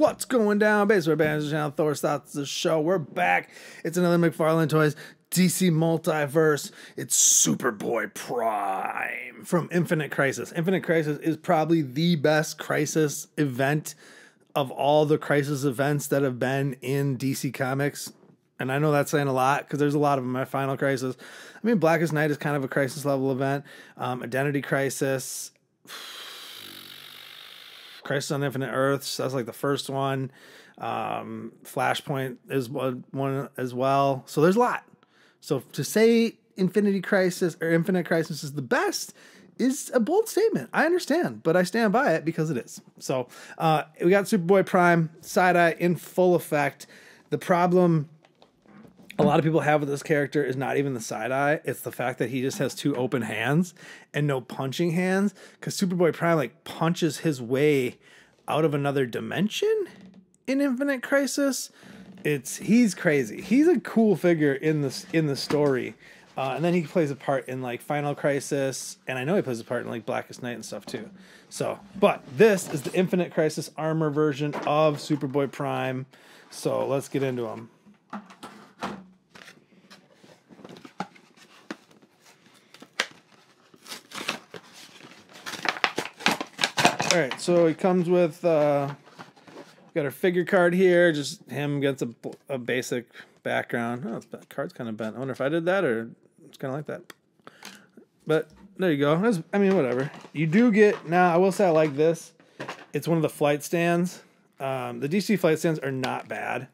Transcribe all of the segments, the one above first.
What's going down? Baseball Bands channel, Thor's Thoughts, the show. We're back. It's another McFarlane Toys DC Multiverse. It's Superboy Prime from Infinite Crisis. Infinite Crisis is probably the best Crisis event of all the Crisis events that have been in DC Comics. And I know that's saying a lot because there's a lot of them. My Final Crisis. I mean, Blackest Night is kind of a Crisis level event. Um, Identity Crisis. Crisis on Infinite Earths. That's like the first one. Um, Flashpoint is one, as well. So there's a lot. So to say Infinity Crisis or Infinite Crisis is the best is a bold statement. I understand, but I stand by it because it is. So uh, we got Superboy Prime side eye in full effect. The problem a lot of people have with this character is not even the side eye. It's the fact that he just has two open hands and no punching hands. Because Superboy Prime like punches his way out of another dimension in Infinite Crisis. It's he's crazy. He's a cool figure in this in the story. Uh, and then he plays a part in like Final Crisis, and I know he plays a part in like Blackest Night and stuff too. So, but this is the Infinite Crisis armor version of Superboy Prime. So let's get into him. All right, so he comes with uh, got our figure card here. Just him gets a, a basic background. Oh, that card's kind of bent. I wonder if I did that or it's kind of like that. But there you go. That's, I mean, whatever. You do get now. I will say I like this. It's one of the flight stands. Um, the DC flight stands are not bad.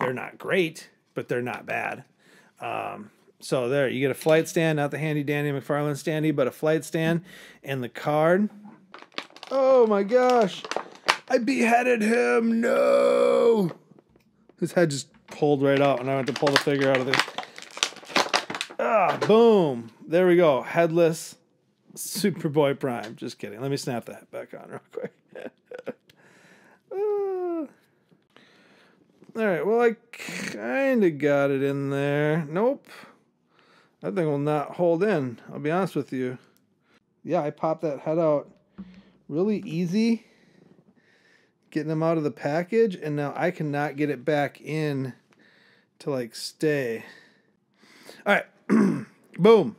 They're not great, but they're not bad. Um, so there, you get a flight stand, not the handy dandy McFarlane standy, but a flight stand, and the card Oh my gosh. I beheaded him. No. His head just pulled right out and I went to pull the figure out of this. Ah, boom. There we go. Headless Superboy Prime. Just kidding. Let me snap that back on real quick. ah. All right. Well, I kind of got it in there. Nope. That thing will not hold in. I'll be honest with you. Yeah, I popped that head out really easy getting them out of the package and now I cannot get it back in to like stay. All right. Boom.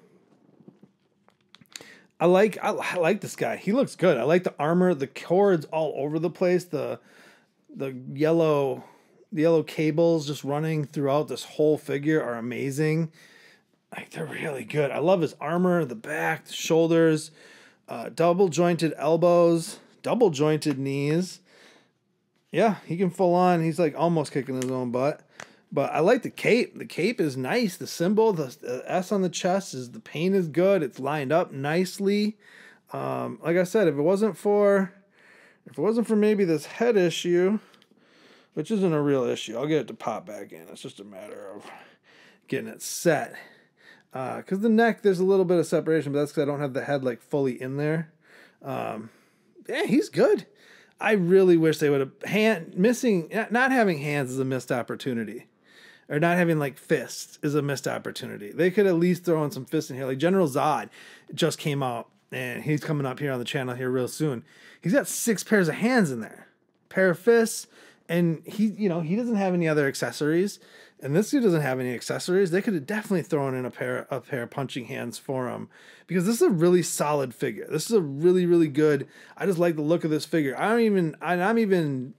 I like I, I, like this guy. He looks good. I like the armor, the cords all over the place, the the yellow the yellow cables just running throughout this whole figure are amazing. Like they're really good. I love his armor, the back, the shoulders uh, double jointed elbows, double jointed knees. Yeah, he can full on. He's like almost kicking his own butt. But I like the cape. The cape is nice. The symbol, the, the S on the chest is the paint is good. It's lined up nicely. Um, like I said, if it wasn't for, if it wasn't for maybe this head issue, which isn't a real issue, I'll get it to pop back in. It's just a matter of getting it set because uh, the neck there's a little bit of separation, but that's because I don't have the head like fully in there. Um, yeah, he's good. I really wish they would have hand missing not having hands is a missed opportunity, or not having like fists is a missed opportunity. They could at least throw in some fists in here. Like General Zod just came out and he's coming up here on the channel here real soon. He's got six pairs of hands in there, pair of fists, and he you know he doesn't have any other accessories and this dude doesn't have any accessories. They could have definitely thrown in a pair a pair of punching hands for him because this is a really solid figure. This is a really really good. I just like the look of this figure. I don't even I, I'm even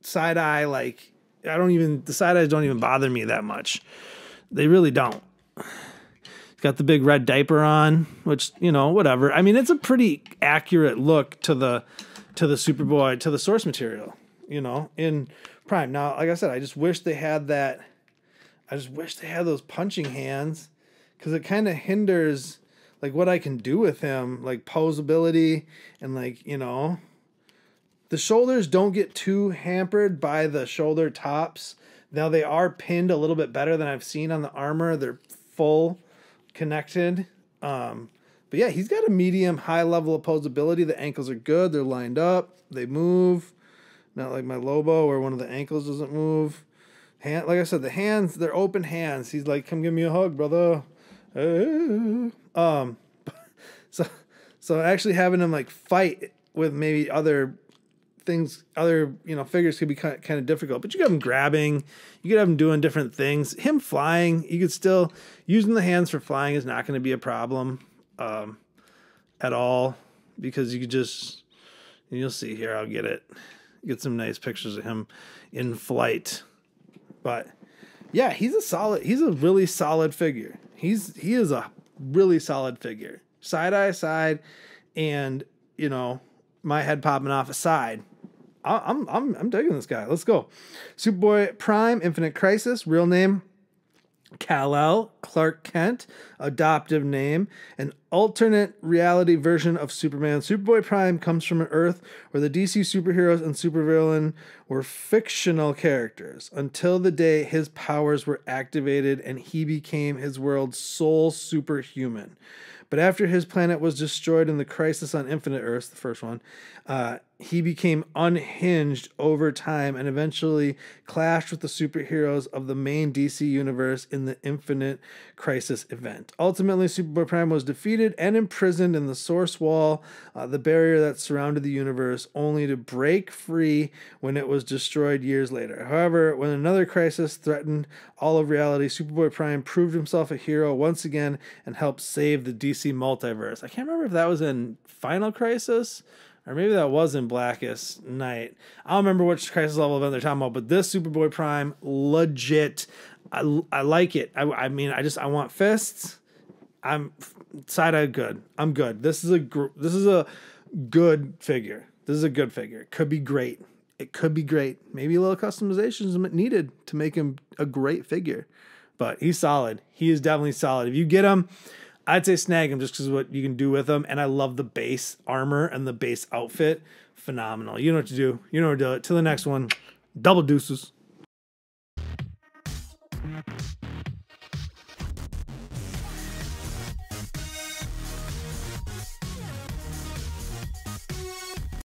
side eye like I don't even the side eyes don't even bother me that much. They really don't. He's got the big red diaper on, which you know whatever. I mean it's a pretty accurate look to the to the Superboy to the source material. You know in Prime. Now, like I said, I just wish they had that I just wish they had those punching hands because it kind of hinders like what I can do with him, like posability and like, you know, the shoulders don't get too hampered by the shoulder tops. Now they are pinned a little bit better than I've seen on the armor. They're full connected. Um, but yeah, he's got a medium high level of posability. The ankles are good. They're lined up. They move. Not like my Lobo where one of the ankles doesn't move. Hand, like I said, the hands, they're open hands. He's like, come give me a hug, brother. Um, so, so actually having him like fight with maybe other things, other you know figures could be kind of, kind of difficult. But you could have him grabbing, you could have him doing different things. Him flying, you could still using the hands for flying is not going to be a problem um, at all because you could just you'll see here. I'll get it, get some nice pictures of him in flight. But yeah, he's a solid. He's a really solid figure. He's he is a really solid figure, side eye side, and you know my head popping off a side. I'm I'm I'm digging this guy. Let's go. Superboy Prime Infinite Crisis, real name Kal-El, Clark Kent, adoptive name, an alternate reality version of Superman. Superboy Prime comes from an Earth where the DC superheroes and supervillain were fictional characters until the day his powers were activated and he became his world's sole superhuman. But after his planet was destroyed in the Crisis on Infinite Earths, the first one, uh, he became unhinged over time and eventually clashed with the superheroes of the main DC universe in the Infinite Crisis event. Ultimately, Superboy Prime was defeated and imprisoned in the Source Wall, uh, the barrier that surrounded the universe, only to break free when it was destroyed years later. However, when another crisis threatened all of reality, Superboy Prime proved himself a hero once again and helped save the DC multiverse. I can't remember if that was in Final Crisis or maybe that was in Blackest Night. I don't remember which crisis level event they're talking about, but this Superboy Prime, legit. I, I like it. I, I mean, I just I want fists. I'm side eye good. I'm good. This is a gr- this is a good figure. This is a good figure. Could be great. It could be great. Maybe a little customization is needed to make him a great figure. But he's solid. He is definitely solid. If you get him, I'd say snag him just because what you can do with them. And I love the base armor and the base outfit. Phenomenal. You know what to do. You know what to do. Till the next one. Double deuces.